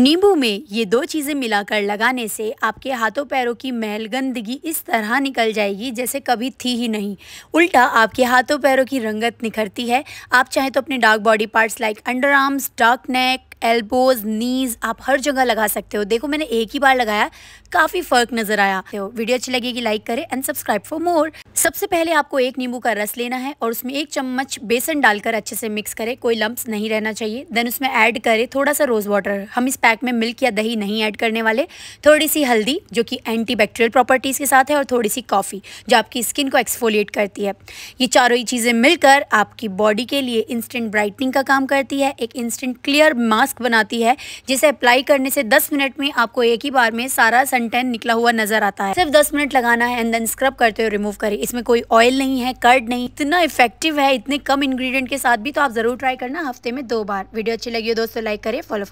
नींबू में ये दो चीज़ें मिलाकर लगाने से आपके हाथों पैरों की मैल गंदगी इस तरह निकल जाएगी जैसे कभी थी ही नहीं। उल्टा आपके हाथों पैरों की रंगत निखरती है। आप चाहें तो अपने dark body parts like underarms dark neck elbows knees आप हर जगह लगा सकते हो। देखो मैंने एक ही बार लगाया, काफ़ी फ़र्क नज़र आया। तो वीडियो अच्छी लगेगी लाइक करें एंड सब्सक्राइब फॉर मोर सबसे पहले आपको एक नींबू का रस लेना है और उसमें एक चम्मच बेसन डालकर अच्छे से मिक्स करें, कोई लम्ब नहीं रहना चाहिए। देन उसमें ऐड करें थोड़ा सा रोज़ वाटर हम इस पैक में मिल्क या दही नहीं ऐड करने वाले। थोड़ी सी हल्दी, जो कि एंटी प्रॉपर्टीज़ के साथ है, और थोड़ी सी कॉफ़ी जो आपकी स्किन को एक्सफोलिएट करती है। ये चारों ही चीज़ें मिलकर आपकी बॉडी के लिए इंस्टेंट ब्राइटनिंग का काम करती है। एक इंस्टेंट क्लियर मास्क बनाती है, जिसे अप्लाई करने से 10 मिनट में आपको एक ही बार में सारा सनटेन निकला हुआ नज़र आता है। सिर्फ़ 10 मिनट लगाना है एंड देन स्क्रब करते हुए रिमूव करें। इसमें कोई ऑयल नहीं है कर्ड नहीं, इतना इफ़ेक्टिव है, इतने कम इंग्रेडिएंट के साथ भी तो आप ज़रूर ट्राई करना, हफ़्ते में दो बार। वीडियो अच्छी लगी हो दोस्तों लाइक करें फॉलो